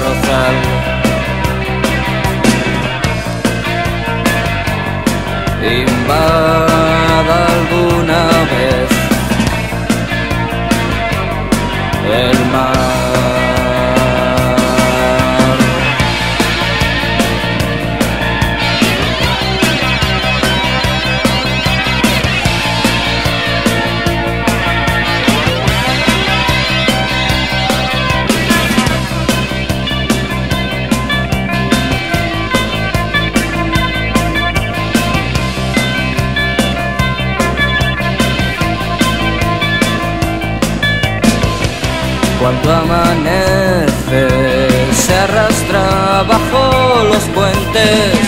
la rozal invada alguna vez el mar. Amanece se arrastra bajo los puentes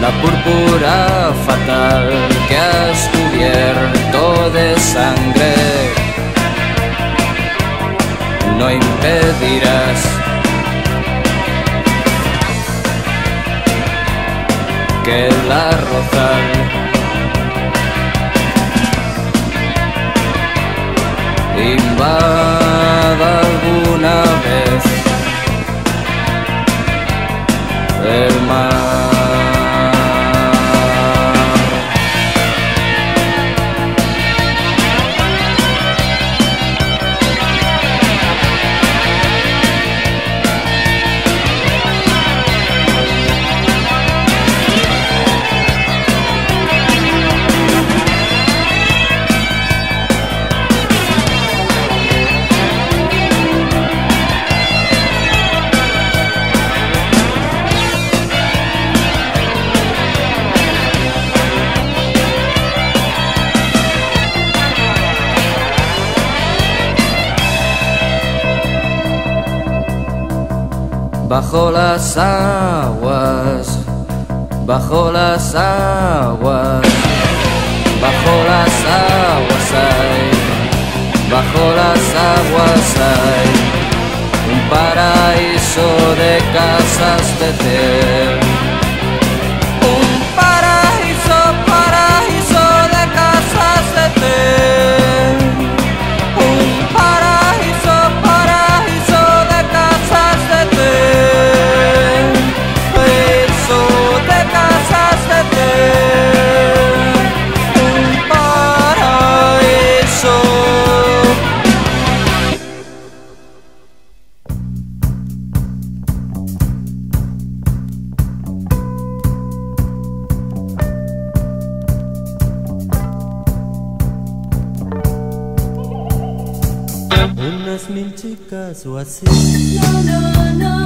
la púrpura fatal que has cubierto de sangre. No impedirás que la rozal invada el mar. Bajo las aguas, bajo las aguas, bajo las aguas hay, bajo las aguas hay un paraíso de casas de té. caso assim. no. não, não.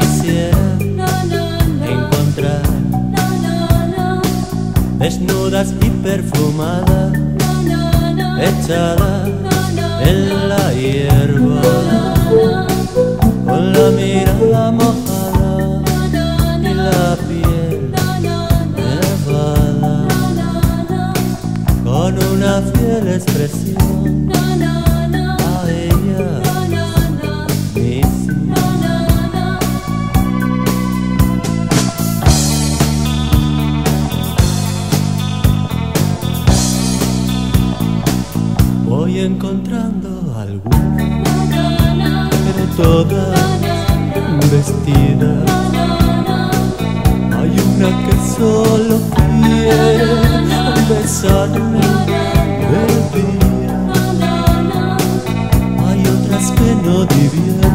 divya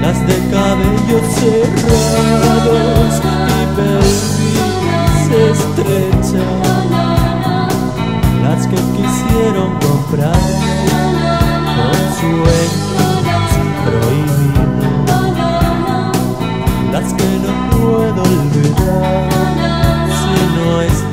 las de cabellos cerrados y pelvis estrechas, las que quisieron comprar con sueños prohibidos, las que no puedo olvidar si no es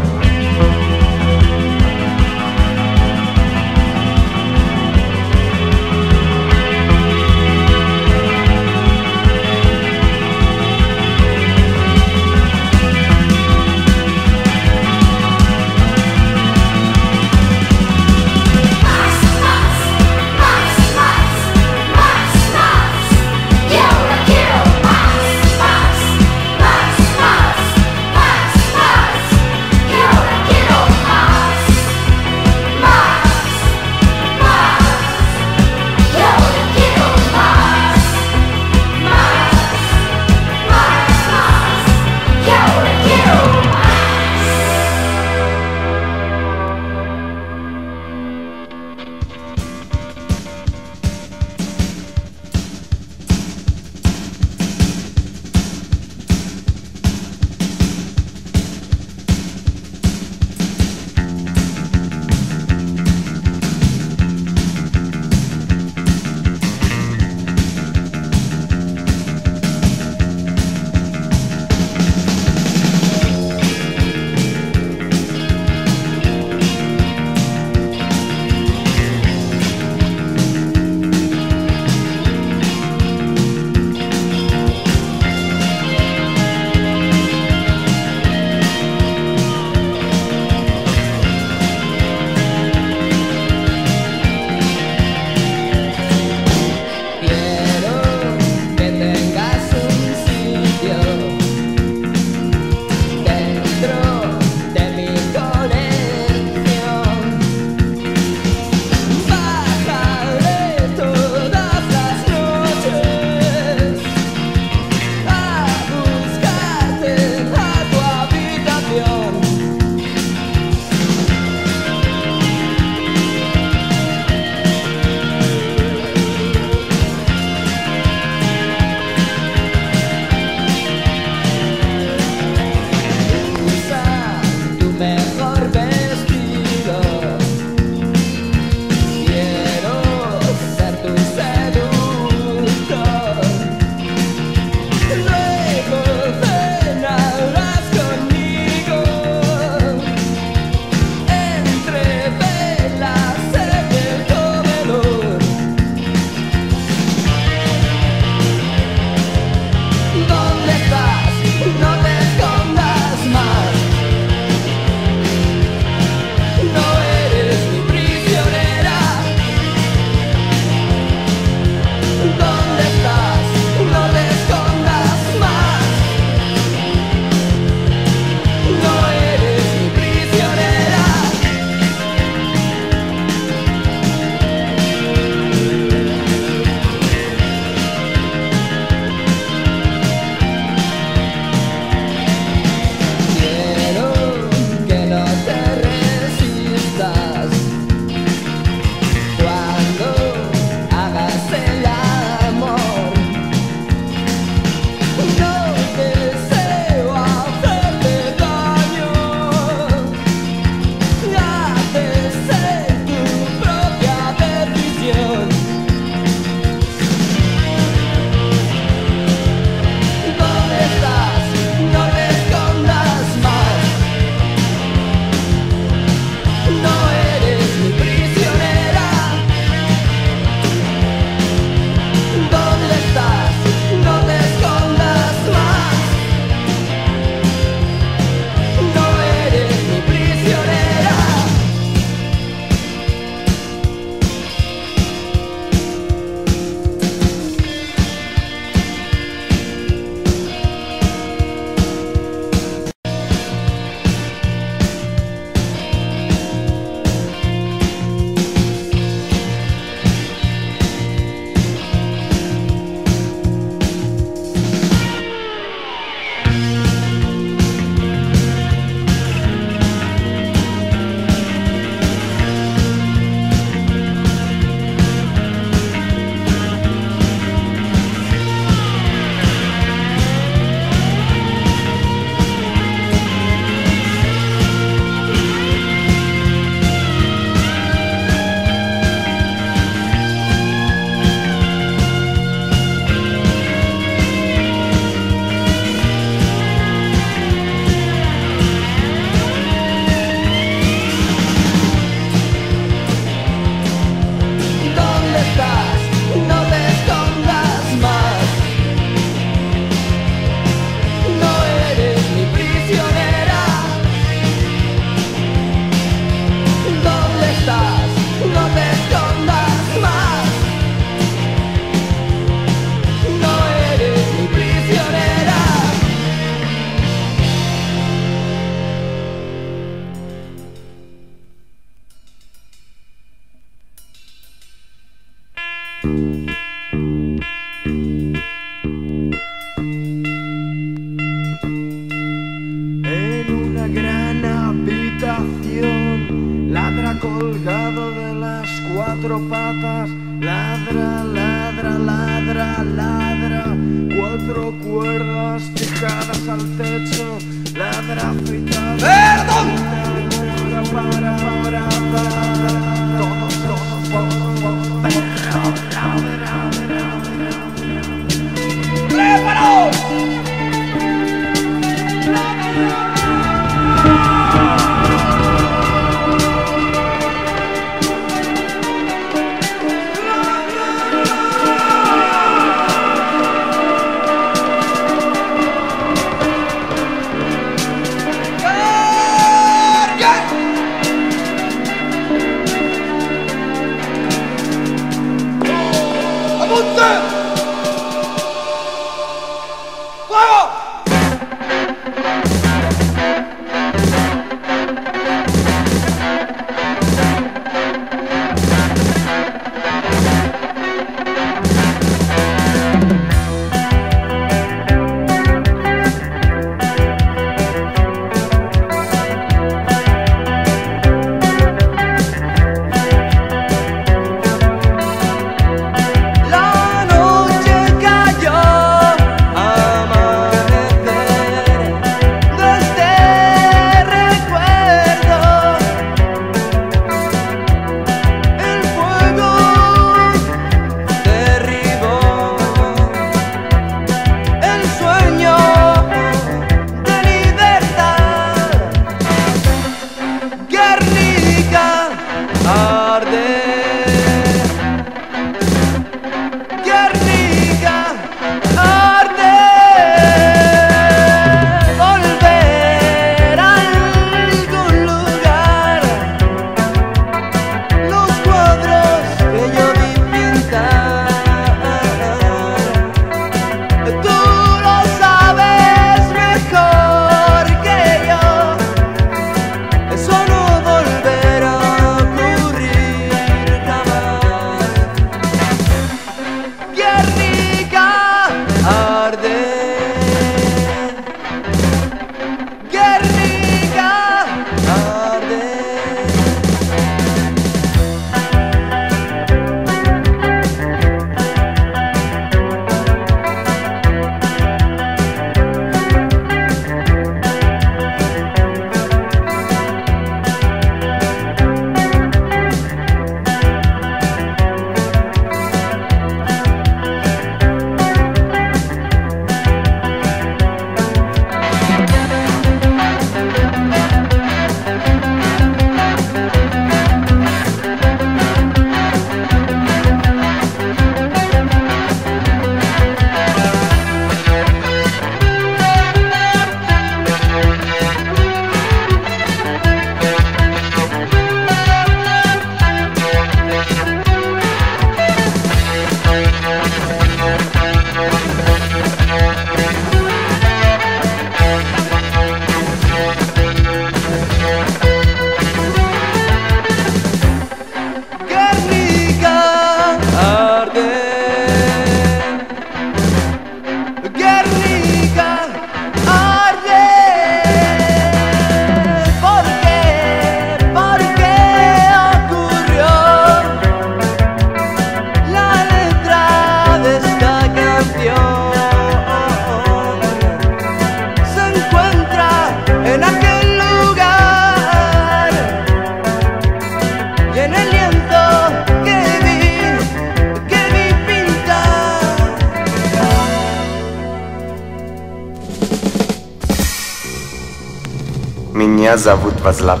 Pazlap,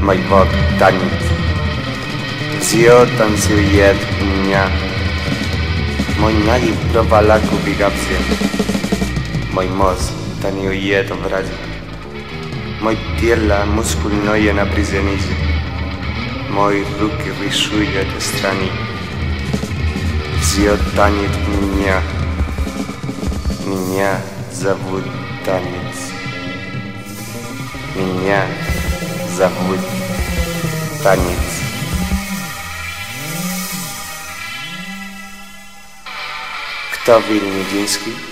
Maibot Tanit, Zio Tansiujet Nia, Moinali Provalaku Bigapsie, Moimos Taniujet Obrazi, Moj Tiela Muskulnoje na Prizenizie, Moj Ruki Ryszuje te strani, Zio Tanit Nia, Меня зовут меня забудь танец. Кто вельми динский?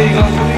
Vegas.